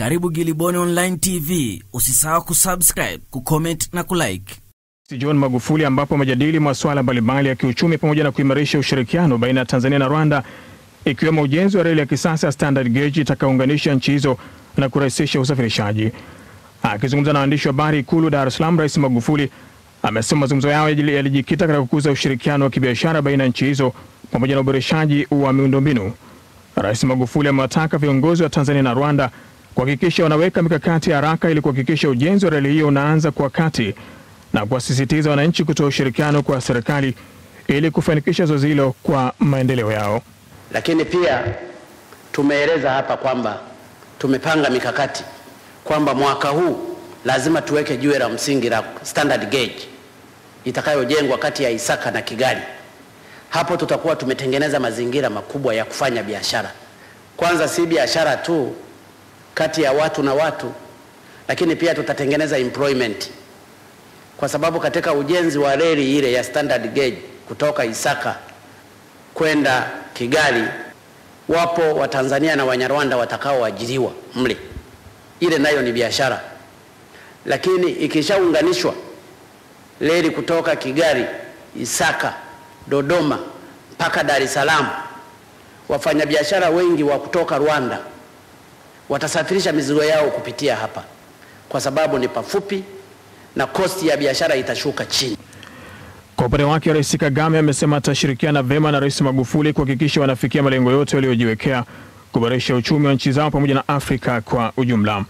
Karibu Giliboni Online TV. Usisahau kusubscribe, kucomment na kulike. John Magufuli ambapo amejadili masuala mbalimbali ya kiuchumi pamoja na kuimarisha ushirikiano baina ya Tanzania na Rwanda ikiwemo ujenzi wa reli ya kisasa standard gauge itakayounganisha nchi hizo na kurahisisha usafirishaji. Akizungumza na waandishi wa habari Ikulu Dar es Salaam, Rais Magufuli amesema mazungumzo yao yalijikita katika kukuza ushirikiano wa kibiashara baina ya nchi hizo pamoja na uboreshaji wa miundombinu. Rais Magufuli amewataka viongozi wa Tanzania na Rwanda kuhakikisha wanaweka mikakati haraka ili kuhakikisha ujenzi wa reli hiyo unaanza kwa wakati na kuwasisitiza wananchi kutoa ushirikiano kwa serikali ili kufanikisha zoezi hilo kwa maendeleo yao. Lakini pia tumeeleza hapa kwamba tumepanga mikakati kwamba mwaka huu lazima tuweke jiwe la msingi la standard gauge itakayojengwa kati ya Isaka na Kigali. Hapo tutakuwa tumetengeneza mazingira makubwa ya kufanya biashara. Kwanza si biashara tu kati ya watu na watu, lakini pia tutatengeneza employment, kwa sababu katika ujenzi wa reli ile ya standard gauge kutoka Isaka kwenda Kigali, wapo Watanzania na Wanyarwanda watakaoajiriwa mle. Ile nayo ni biashara, lakini ikishaunganishwa reli kutoka Kigali, Isaka, Dodoma mpaka Dar es Salaam, wafanyabiashara wengi wa kutoka Rwanda watasafirisha mizigo yao kupitia hapa, kwa sababu ni pafupi na kosti ya biashara itashuka chini. Kwa upande wake, Rais Kagame amesema atashirikiana vema na Rais Magufuli kuhakikisha wanafikia malengo yote waliojiwekea kuboresha uchumi wa nchi zao pamoja na Afrika kwa ujumla.